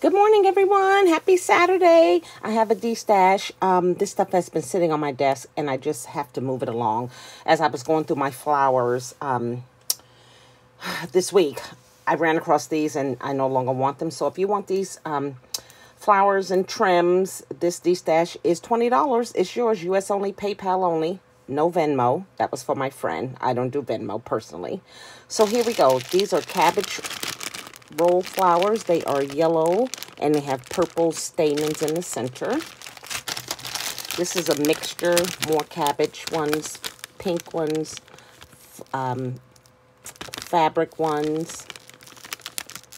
Good morning, everyone. Happy Saturday. I have a destash. Um, this stuff has been sitting on my desk, and I just have to move it along. As I was going through my flowers um, this week, I ran across these, and I no longer want them. So if you want these um, flowers and trims, this destash is $20. It's yours, U.S. only, PayPal only. No Venmo. That was for my friend. I don't do Venmo personally. So here we go. These are cabbage roll flowers. They are yellow and they have purple stamens in the center. This is a mixture, more cabbage ones, pink ones, um, fabric ones,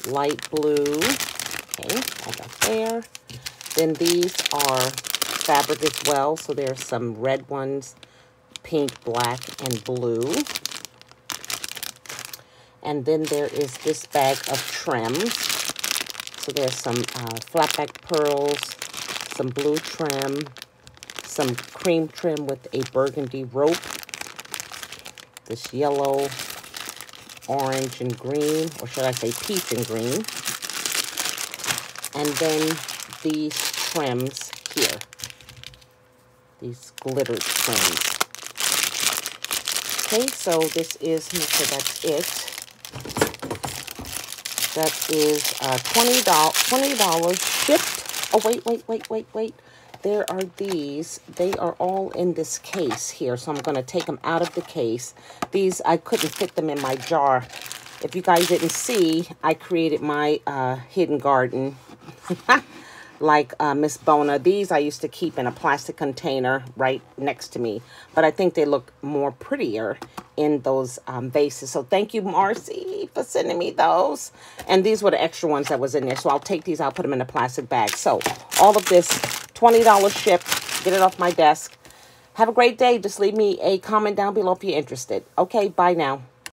light blue. Okay, I got there. Then these are fabric as well. So there's some red ones, pink, black, and blue. And then there is this bag of trim. So there's some uh, flatback pearls, some blue trim, some cream trim with a burgundy rope, this yellow, orange, and green, or should I say peach and green. And then these trims here, these glittered trims. Okay, so this is, that's it. That is uh, $20, $20 shipped. Oh, wait, wait, wait, wait, wait. There are these. They are all in this case here. So I'm going to take them out of the case. These, I couldn't fit them in my jar. If you guys didn't see, I created my uh, hidden garden. like uh, Miss Bona. These I used to keep in a plastic container right next to me. But I think they look more prettier in those um, vases. So thank you, Marcy, for sending me those. And these were the extra ones that was in there. So I'll take these, I'll put them in a plastic bag. So all of this, $20 shipped. Get it off my desk. Have a great day. Just leave me a comment down below if you're interested. Okay, bye now.